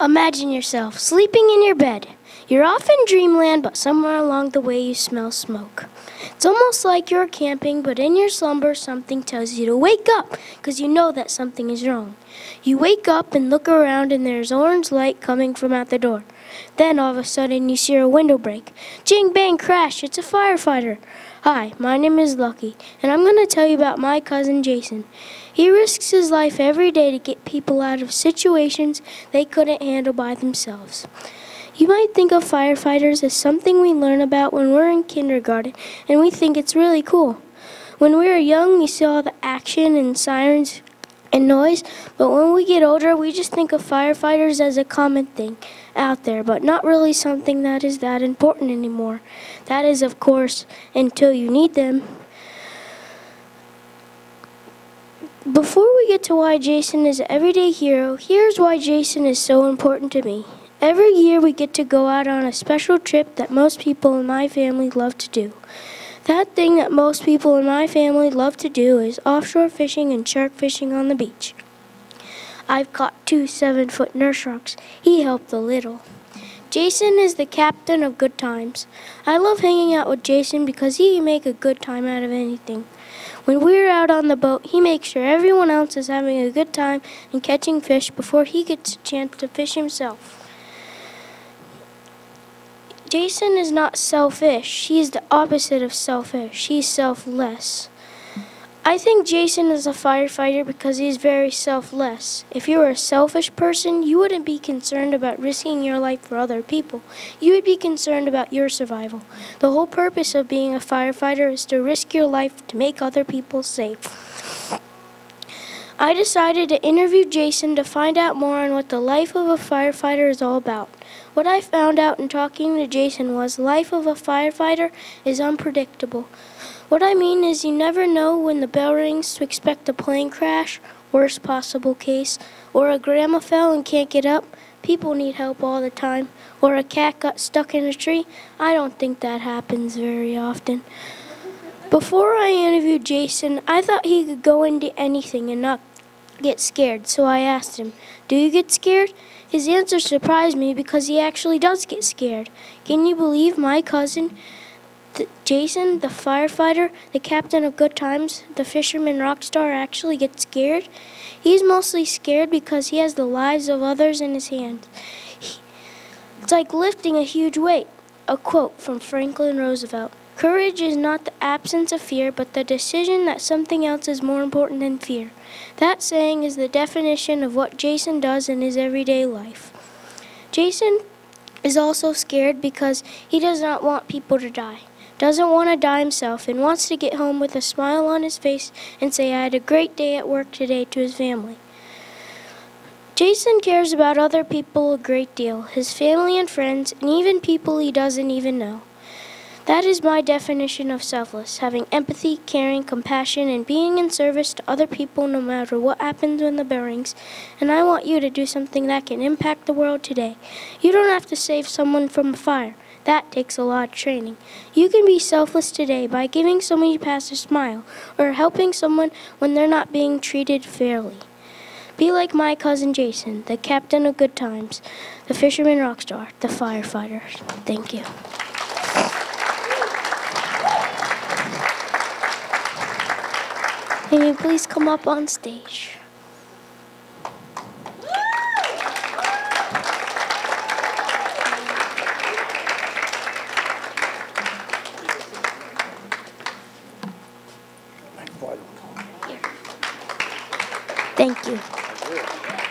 Imagine yourself sleeping in your bed. You're off in dreamland, but somewhere along the way you smell smoke. It's almost like you're camping, but in your slumber something tells you to wake up because you know that something is wrong. You wake up and look around, and there's orange light coming from out the door. Then all of a sudden you see a window break. Jing bang crash, it's a firefighter. Hi, my name is Lucky, and I'm going to tell you about my cousin Jason. He risks his life every day to get people out of situations they couldn't handle by themselves. You might think of firefighters as something we learn about when we're in kindergarten, and we think it's really cool. When we were young, we saw the action and sirens and noise, but when we get older, we just think of firefighters as a common thing out there, but not really something that is that important anymore. That is, of course, until you need them. Before we get to why Jason is an everyday hero, here's why Jason is so important to me. Every year we get to go out on a special trip that most people in my family love to do. That thing that most people in my family love to do is offshore fishing and shark fishing on the beach. I've caught two seven foot nurse sharks. He helped a little. Jason is the captain of good times. I love hanging out with Jason because he can make a good time out of anything. When we're out on the boat, he makes sure everyone else is having a good time and catching fish before he gets a chance to fish himself. Jason is not selfish. He's the opposite of selfish. He's selfless. I think Jason is a firefighter because he's very selfless. If you were a selfish person, you wouldn't be concerned about risking your life for other people. You would be concerned about your survival. The whole purpose of being a firefighter is to risk your life to make other people safe. I decided to interview Jason to find out more on what the life of a firefighter is all about. What I found out in talking to Jason was life of a firefighter is unpredictable. What I mean is you never know when the bell rings to expect a plane crash, worst possible case, or a grandma fell and can't get up. People need help all the time. Or a cat got stuck in a tree. I don't think that happens very often. Before I interviewed Jason, I thought he could go into anything and not get scared, so I asked him, Do you get scared? His answer surprised me because he actually does get scared. Can you believe my cousin? Jason, the firefighter, the captain of Good Times, the fisherman rock star, actually gets scared. He's mostly scared because he has the lives of others in his hands. He, it's like lifting a huge weight. A quote from Franklin Roosevelt. Courage is not the absence of fear, but the decision that something else is more important than fear. That saying is the definition of what Jason does in his everyday life. Jason is also scared because he does not want people to die doesn't want to die himself, and wants to get home with a smile on his face and say, I had a great day at work today to his family. Jason cares about other people a great deal, his family and friends, and even people he doesn't even know. That is my definition of selfless having empathy, caring, compassion, and being in service to other people no matter what happens in the bearings. And I want you to do something that can impact the world today. You don't have to save someone from a fire. That takes a lot of training. You can be selfless today by giving someone you pass a smile or helping someone when they're not being treated fairly. Be like my cousin Jason, the captain of good times, the fisherman rock star, the firefighter. Thank you. Can you please come up on stage? Thank you.